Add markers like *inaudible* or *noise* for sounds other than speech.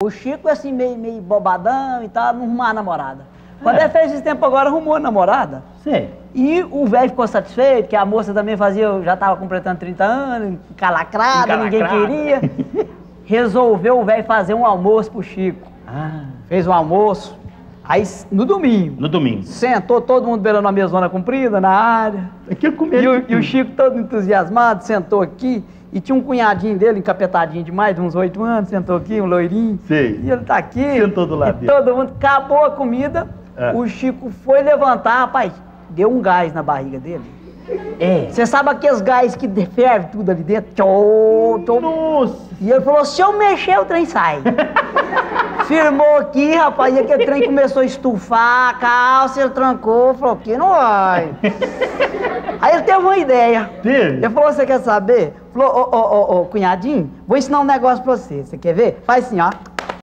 O Chico, assim, meio, meio bobadão e tal, não arrumava namorada. Quando ele fez esse tempo agora, arrumou a namorada. Sei. E o velho ficou satisfeito, que a moça também fazia, já estava completando 30 anos, encalacrada, ninguém queria. *laughs* Resolveu o velho fazer um almoço pro Chico. Ah, Fez um almoço. Aí, no domingo, no domingo. sentou todo mundo beirando uma mesona comprida na área. Aqui eu comi. E o, e o Chico todo entusiasmado, sentou aqui. E tinha um cunhadinho dele, encapetadinho demais, de uns oito anos, sentou aqui, um loirinho. Sei. E ele tá aqui. Sentou do lado e dele. todo mundo, acabou a comida, É. o Chico foi levantar, rapaz, deu um gás na barriga dele. É. Você sabe aqueles gás que ferve tudo ali dentro? Tchô, tchô. Nossa. E ele falou, se eu mexer, o trem sai. *laughs* Firmou aqui, rapaz, e aquele trem começou a estufar, a calça, ele trancou, falou, que não vai. Aí ele teve uma ideia. Teve? Ele falou, você quer saber? Falou, ô, ô, ô, ô, cunhadinho, vou ensinar um negócio pra você. Você quer ver? Faz assim, ó.